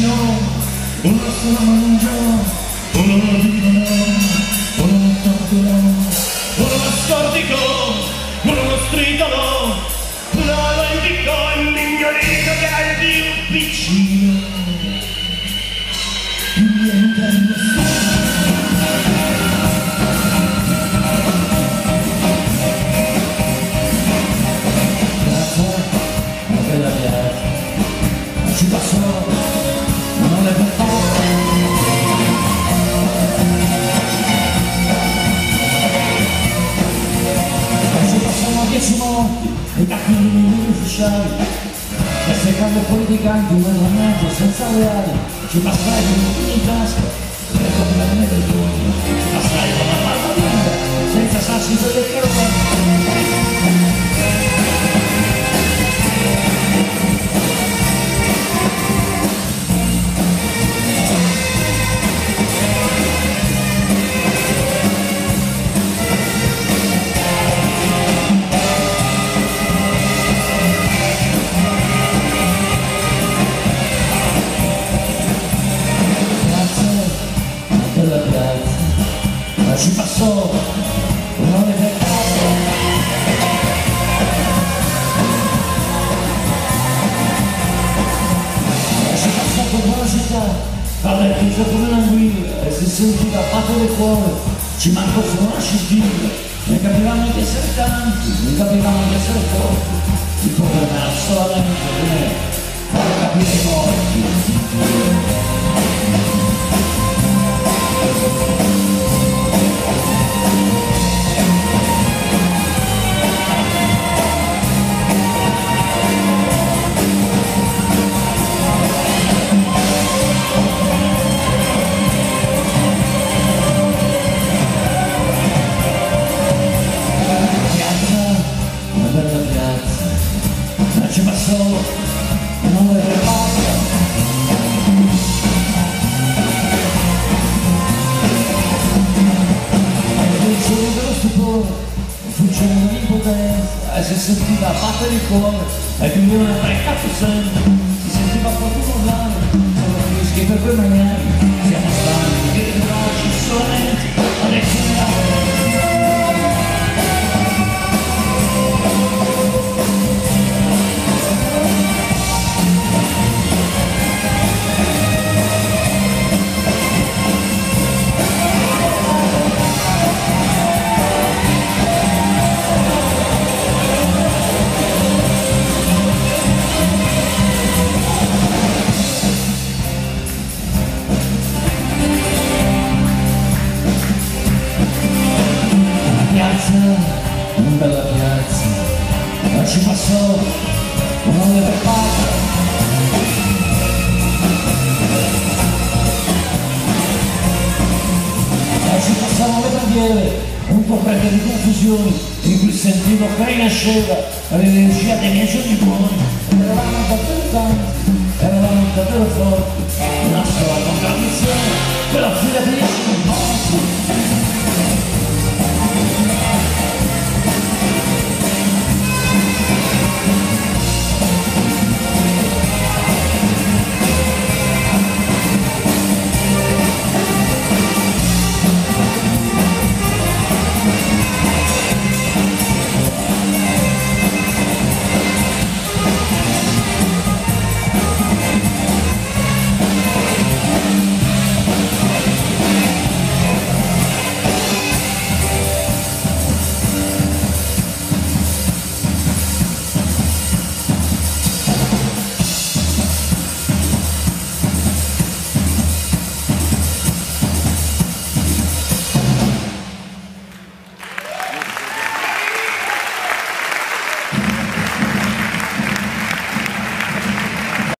cucinò una la mangiò una la divinò una la torturò una la scordicò una la stritolò una indignorito che era il più piccino. Ci passò per e tacchini ufficiali. E se cade politicanti nella mezzo senza reali. Ci passai con in tasca e con ci passò un'ora del capo. E ci passò per buona città, alla chiesa come un'anguilla, e si sentiva battere il cuore, ci mancò solo una scintilla, ne capivamo di essere tanti, ne capivamo di essere forti, il problema solamente non è far capire i morti. E si sentiva battere il cuore, e più di una tre sempre, si sentiva qualcuno urlare, sono freschi per quei di confusioni, in cui sentivo che rinasceva l'energia dei miei buoni. Eravamo davvero tanti, eravamo davvero forti, una sola contraddizione, quella fila di.